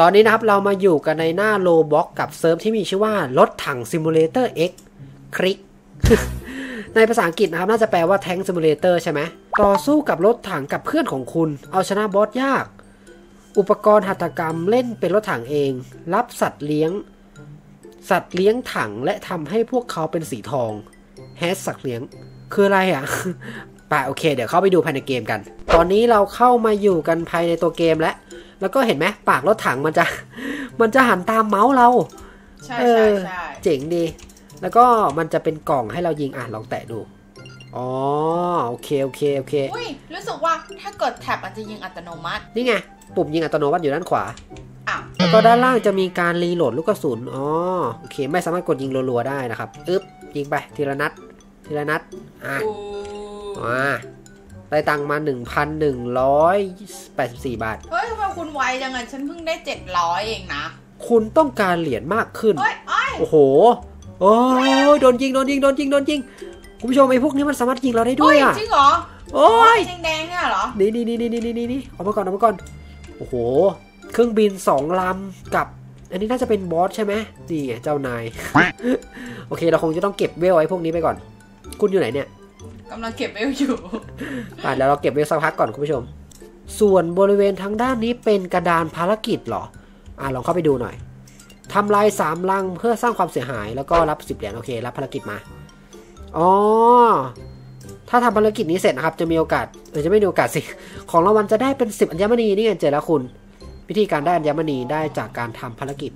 ตอนนี้นะครับเรามาอยู่กันในหน้า Roblox กับเซิร์ฟที่มีชื่อว่ารถถังซิมูเลเตอร์ X คลิก ในภาษาอังกฤษนะครับ น่าจะแปลว่า Tank Simulator ใช่ไหมต่อสู้กับรถถังกับเพื่อนของคุณ เอาชนะบอสยาก อุปกรณ์หัตถกรรมเล่นเป็นรถถังเอง รับสัตว์เลี้ยง สัตว์เลี้ยงถังและทำให้พวกเขาเป็นสีทอง hatch สัตว์เลี้ยง คืออะไรอะปะโอเค เดี๋ยวเข้าไปดูภายในเกมกัน ตอนนี้เราเข้ามาอยู่กันภายในตัวเกมแล้ว แล้วก็เห็นไหมปากรถถังมันจะ มันจะหันตามเมาส์เรา ใช่เอใช่อใช่เจ๋งดี แล้วก็มันจะเป็นกล่องให้เรายิงอะลองแตะดูอ๋อโอเคโอเคโอเคอุ้ยรู้สึกว่าถ้าเกิด tap มันจะยิงอัตโนมัตินี่ไงปุ่มยิงอัตโนมัติอยู่ด้านขวาอ้าวแล้วก็ด้านล่างจะมีการ reload ลูกกระสุนอ๋อโอเค ไม่สามารถกดยิงรัวๆได้นะครับอึ๊บยิงไปทีละนัดทีละนัดอะอูมา ได้ตังค์มา 1,184 บาท เฮ้ยทำไมคุณไวจังอะฉันเพิ่งได้เจ็ดร้อยเองนะ คุณต้องการเหรียญมากขึ้น เฮ้ยเอ้ยโอ้โห โอ้ยโดนยิง โดนยิง โดนยิง โดนยิง คุณผู้ชมไอ้พวกนี้มันสามารถยิงเราได้ด้เฮ้วยยอะ จริงเหรอโอ้ยไอ้แดงๆเนี่ยเหรอ นี่นี่นี่นี่นี่นี่นี่ออกมาก่อนออกมาก่อน โอ้โห เครื่องบินสองลำกับ อันนี้น่าจะเป็นบอสใช่ไหมนี่ไงเจ้านาย โอเค เราคงจะต้องเก็บเวลไอ้พวกนี้ไปก่อน คุณอยู่ไหนเนี่ย กำลังเก็บเวลอยู่อะเดี๋ยวเราเก็บเวลสักพักก่อนคุณผู้ชม ส่วนบริเวณทางด้านนี้เป็นกระดานภารกิจเหรอ อะลองเข้าไปดูหน่อยทำลายสามลังเพื่อสร้างความเสียหายแล้วก็รับสิบเหรียญโอเค รับภารกิจมา อ๋อ ถ้าทำภารกิจนี้เสร็จนะครับ จะมีโอกาสเออจะไม่มีโอกาสสิ ของรางวัลจะได้เป็นสิบอัญมณีนี่ไงเจอแล้วคุณ วิธีการได้อัญมณีได้จากการทำภารกิจ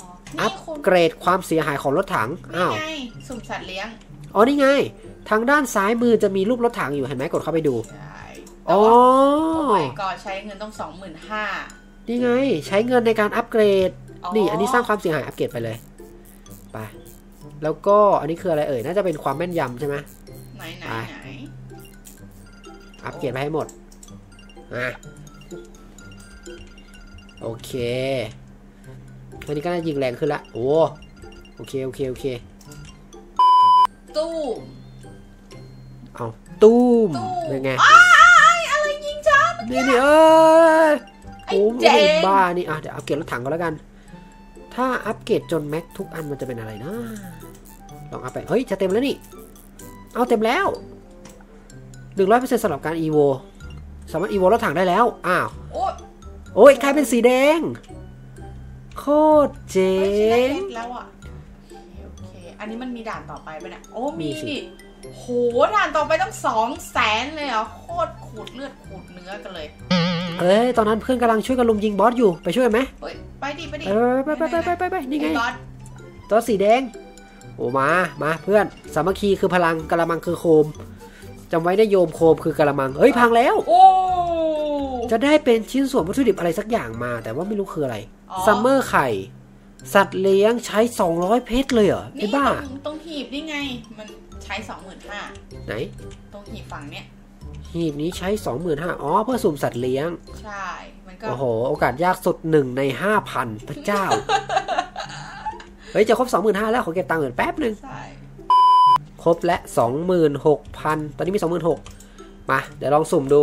อ๋ออันี่ปคุณเกรดความเสียหายของรถถัง อ้าวนี่ไงสุ่มสัตว์เลี้ยง อ๋อนี่ไง ทางด้านซ้ายมือจะมีรูปรถถังอยู่เห็นไหมกดเข้าไปดู ใช่อ๋อโอ้ยก็ใช้เงินต้องสองหมื่นห้านี่ไง ใช้เงินในการอัปเกรด นี่อันนี้สร้างความเสียหายอัปเกรดไปเลย ไป แล้วก็อันนี้คืออะไรเอ่ย น่าจะเป็นความแม่นยำใช่ไหมไหนไหนไปไหนอัปเกรดไปให้หมดอะโอเคอันนี้ก็น่ายิงแรงขึ้นละ โอ้ โอเค โอเค โอเค ตู้เอาตู้มตู้เป็นไงอ้ายอะไรยิงฉันนี่นี่เอ้ยไอ้โอ้เจ๋งบ้านี่อะเดี๋ยวอัปเกรดรถถังก็แล้วกัน ถ้าอัปเกรดจนแม็กทุกอันมันจะเป็นอะไรนะลองอัพไปเฮ้ยจะเต็มแล้วนี่ เอาเต็มแล้วหนึ่งร้อยเปอร์เซ็นต์สำหรับการอีโวสามารถอีโวรถถังได้แล้วอ้าวโอ้ยโอ้ยกลายเป็นสีแดง โคตรเจ๋เฮ้ยฉันได้งเพชรแล้วอะโอเคโอเคอันนี้มันมีด่านต่อไปปะเนี่ย โอ้ มีมีสิ ดิโห ด่านต่อไปต้องสองแสนเลยเหรอะโคตรขูดเลือดขูดเนื้อกันเลย เอ้ยตอนนั้นเพื่อนกำลังช่วยกันลุมยิงบอสอยู่ไปช่วยไหมเฮ้ย ไปดิ ไปดิเออไปไปไปไปไปไปนี่ไง อ้บอสตัวสีแดง โอ้มา มาเพื่อน สามัคคีคือพลังกระมังคือโคมจำไว้นะโยมโคมคือกระมังเฮ้ยพังแล้ว โอ้จะได้เป็นชิ้นส่วนวัตถุดิบอะไรสักอย่างมา แต่ว่าไม่รู้คืออะไรอ๋อซัมเมอร์ไข่ สัตว์เลี้ยงใช้ 200 เพชรเลยเหรอไอ้นี่บ้า ตรงตรงหีบนี่ไง มันใช้สองหมื่นห้าไหน ตรงหีบฝั่งเนี้ย หีบนี้ใช้ 25,000อ๋อ เพื่อสุ่มสัตว์เลี้ยง ใช่ มันก็ โอ้โห โอกาสยากสุดหนึ่งใน 5,000 พระเจ้า เฮ้ย จะครบ 25,000 แล้ว ขอเก็บตังค์ก่อนแป๊บหนึ่ง ใช่ ครบและ 26,000 ตอนนี้มี 26,000 มา เดี๋ยวลองสุ่มดู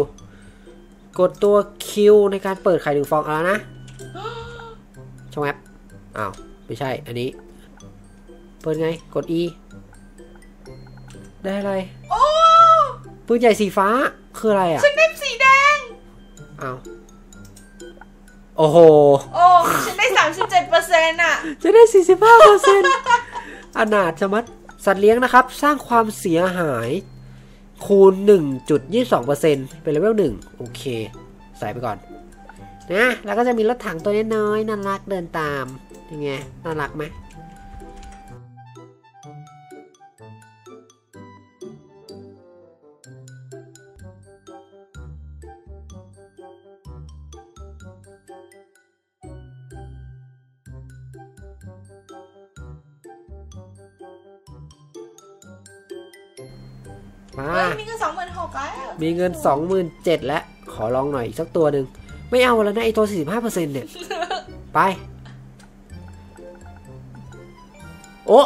กดตัวคิวในการเปิดไข่หนึ่งฟองเอาแล้วนะช่องแอป อ้าว ไม่ใช่ อันนี้ เปิดไง กด E ได้อะไรโอ้ปืนใหญ่สีฟ้า คืออะไรอะ ฉันได้สีแดง อ้าว โอ้โห โอ้ ฉันได้สามสิบเจ็ดเปอร์เซ็นต์อะจะได้45เปอร์เซ็นต์อนาถชะมัดสัตว์เลี้ยงนะครับ สร้างความเสียหาย คูณ 1.22เปอร์เซ็นต์เป็นเลเวล1โอเค ใส่ไปก่อน นะแล้วก็จะมีรถถังตัวน้อยๆน่ารักเดินตามยังไงน่ารักไหมมาเฮ้ยมีเงินสองหมื่นหกแล้วมีเงิน27,000แล้ว ขอลองหน่อยอีกสักตัวหนึ่ง ไม่เอาแล้วนะไอตัว 45%เนี่ย ไป โอ้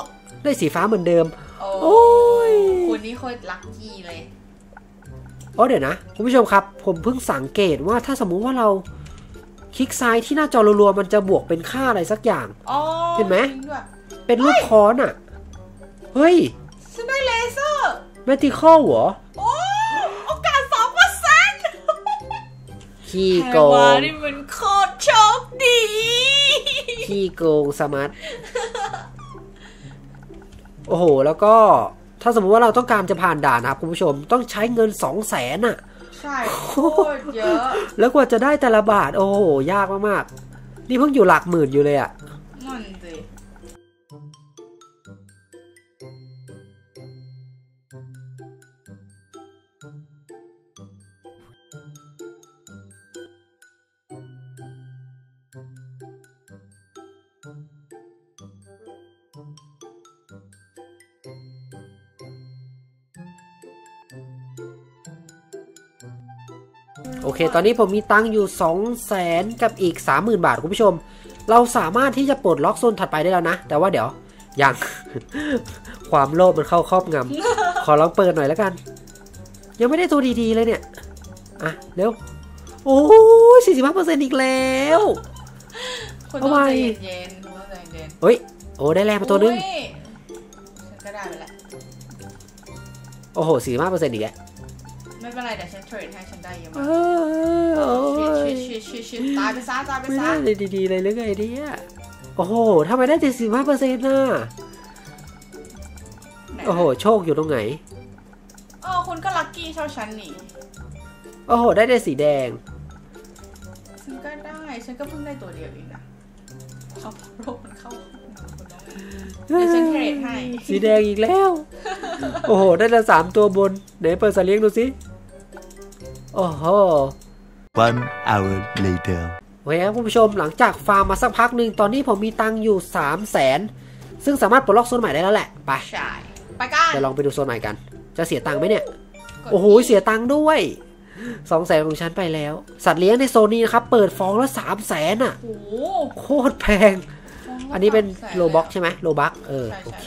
ได้สีฟ้าเหมือนเดิมโอ้โอ้ยคุณนี่โคตรลัคกี้เลยโอ้เดี๋ยวนะ คุณผู้ชมครับ ผมเพิ่งสังเกตว่าถ้าสมมุติว่าเราคลิกซ้ายที่หน้าจอรัวๆมันจะบวกเป็นค่าอะไรสักอย่างอ๋อเห็นไหมจริงด้วยเป็นรูปค้อนอะเฮ้ยฉันได้เลเซอร์แมติคอลเหรอ ขี้โกแพรวางนี่มันโคตรโชคดีขี้โกงสมาร์ทโอ้โห แล้วก็ถ้าสมมติว่าเราต้องการจะผ่านด่านนะครับคุณผู้ชมต้องใช้เงินสองแสนอะใช่โคตรเยอะ แล้วกว่าจะได้แต่ละบาท โอ้โห ยากมากๆ นี่เพิ่งอยู่หลักหมื่นอยู่เลยอะนั่นสิ โอเค ตอนนี้ผมมีตังค์อยู่ 2 0 0แสนกับอีก 30,000 บาท คุณผู้ชม เราสามารถที่จะปลดล็อกโซนถัดไปได้แล้วนะ แต่ว่าเดี๋ยว ยัง ความโลภมันเข้าครอบงำ ขอลองเปิดหน่อยแล้วกัน ยังไม่ได้ตัวดีๆเลยเนี่ย อะ เร็ว โอ้ย45%อีกแล้วคุณเอาต้องไว้ใจเย็นๆคุณต้องใจเย็นเฮ้ย โอ้ได้แรงมาตัวนึงอุ๊ยฉันก็ได้ไปแล้วโอ้โห45%อีกแล้ว ไม่เป็นไรเดี๋ยวฉันเทรดให้ฉันได้เยอะเอมากอโอ้ยชิดชิดชิดชิดตายไปซะตายไปไม่ซะได้เลยดีๆเลยหรือไงเนี่ยโอ้โหทำไมได้75%น่ะไหนโอ้โห โชคอยู่ตรงไหนเออคุณก็ลัคกี้เท่าฉันนี่โอ้โห ได้ได้สีแดง ฉันก็ได้ ฉันก็เพิ่งได้ตัวเดียวเองนะเอาโรคมันเข้าคุณน้องเดี๋ยวฉันเทรดให้ สีแดงอีกแล้ว โอ้โห ได้ละสามตัวบนไหนเปิดสัตว์เลี้ยงดูสิ โอ้โห One hour later. โอเคครับคุณผู้ชมหลังจากฟาร์มมาสักพักหนึ่งตอนนี้ผมมีตังค์อยู่ 3 0 0แสนซึ่งสามารถปลดล็อกโซนใหม่ได้แล้วแหละ ไปใช่ไปกันเดี๋ยวลองไปดูโซนใหม่กัน จะเสียตังค์ไหมเนี่ยกดโอ้โห เสียตังค์ด้วย2 0 0แสนของฉันไปแล้ว สัตว์เลี้ยงในโซนนี้นะครับ เปิดฟองละ3 0 0แสนอะโอ้โหโคตรแพง อันนี้เป็น Roblox ใช่ไหม Robux เออใช่ใช่โอเค